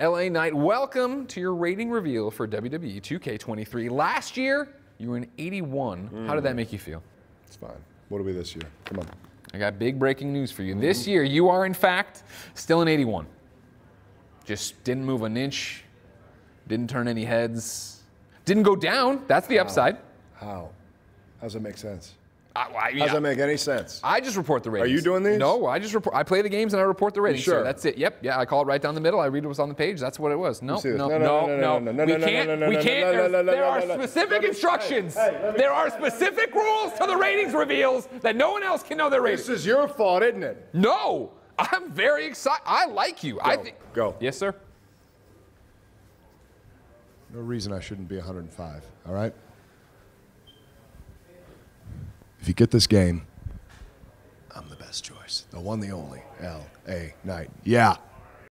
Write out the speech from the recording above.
LA Knight, welcome to your rating reveal for WWE 2K23. Last year, you were an 81. How did that make you feel? It's fine. What are we this year? Come on. I got big breaking news for you. This year, you are in fact still an 81. Just didn't move an inch, didn't turn any heads, didn't go down. That's the upside. How? How does that make sense? I, I, How does that make any sense? I just report the ratings. Are you doing these? No, I just report. I play the games and I report the ratings. sure? sir. That's it. Yep. Yeah, I call it right down the middle. I read what's on the page. That's what it was. No, no, No, no, no, no, no, no, no, no, We no, can't. no, no, We no, can't. no, no, There's- no, no, There no, are no, no. specific instructions. hey, let me- There are specific rules to the ratings reveals that no one else can know their ratings. This is your fault, isn't it? No, I'm very excited. I like you. I Go. think. Go. Yes, sir. No reason I shouldn't be 105. All right. If you get this game, I'm the best choice. The one, the only. L. A. Knight. Yeah.